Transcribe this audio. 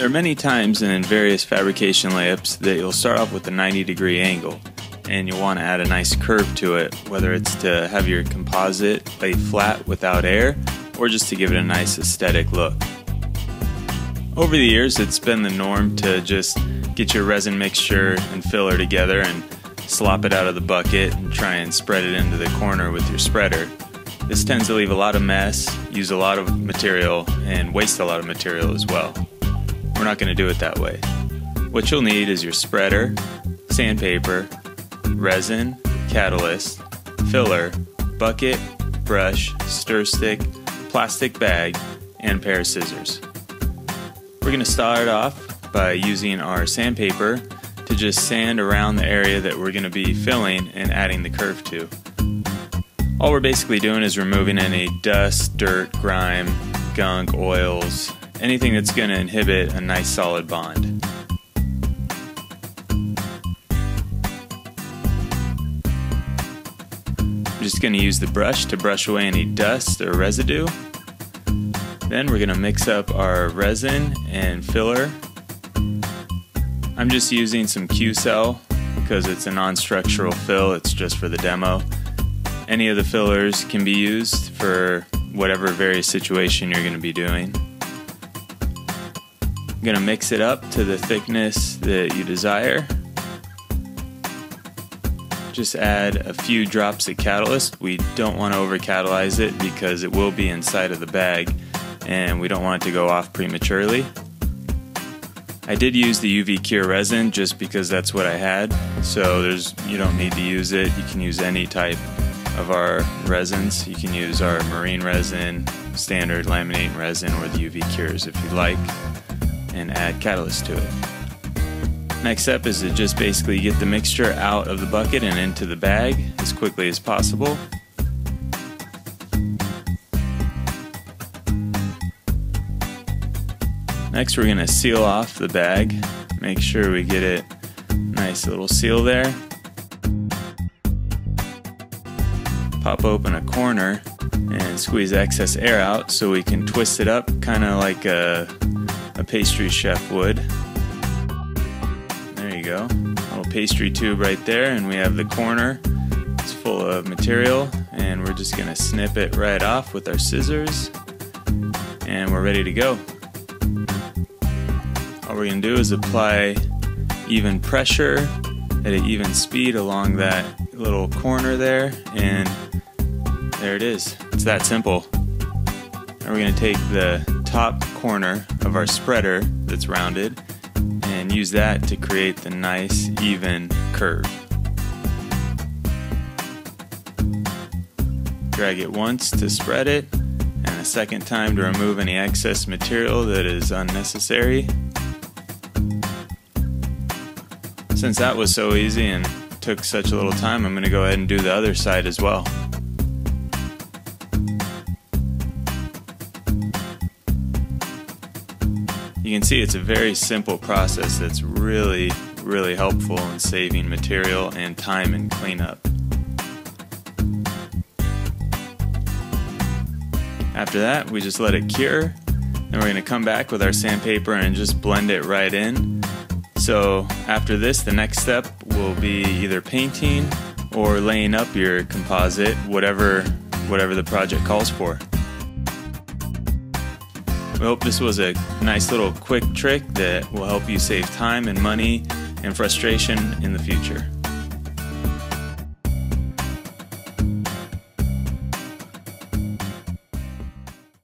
There are many times and in various fabrication layups that you'll start off with a 90 degree angle and you'll want to add a nice curve to it, whether it's to have your composite lay flat without air or just to give it a nice aesthetic look. Over the years, it's been the norm to just get your resin mixture and filler together and slop it out of the bucket and try and spread it into the corner with your spreader. This tends to leave a lot of mess, use a lot of material, and waste a lot of material as well. We're not going to do it that way. What you'll need is your spreader, sandpaper, resin, catalyst, filler, bucket, brush, stir stick, plastic bag, and pair of scissors. We're going to start off by using our sandpaper to just sand around the area that we're going to be filling and adding the curve to. All we're basically doing is removing any dust, dirt, grime, gunk, oils, anything that's going to inhibit a nice solid bond. I'm just going to use the brush to brush away any dust or residue. Then we're going to mix up our resin and filler. I'm just using some Q-Cell because it's a non-structural fill, it's just for the demo. Any of the fillers can be used for whatever various situation you're going to be doing. I'm to mix it up to the thickness that you desire. Just add a few drops of catalyst. We don't want to over catalyze it because it will be inside of the bag and we don't want it to go off prematurely. I did use the UV Cure resin just because that's what I had. So there's you don't need to use it. You can use any type of our resins. You can use our marine resin, standard laminating resin, or the UV Cures if you'd like, and add catalyst to it. Next step is to just basically get the mixture out of the bucket and into the bag as quickly as possible. Next we're going to seal off the bag. Make sure we get it nice little seal there. Pop open a corner and squeeze excess air out so we can twist it up kind of like a, a pastry chef would There you go. A little pastry tube right there, and we have the corner. It's full of material, and we're just gonna snip it right off with our scissors, and we're ready to go. All we're gonna do is apply even pressure at an even speed along that little corner there, and there it is. It's that simple. And we're gonna take the top corner of our spreader that's rounded and use that to create the nice even curve. Drag it once to spread it and a second time to remove any excess material that is unnecessary. Since that was so easy and took such a little time, I'm going to go ahead and do the other side as well. You can see it's a very simple process that's really, really helpful in saving material and time and cleanup. After that, we just let it cure. and we're going to come back with our sandpaper and just blend it right in. So after this, the next step will be either painting or laying up your composite, whatever, whatever the project calls for. We hope this was a nice little quick trick that will help you save time and money and frustration in the future.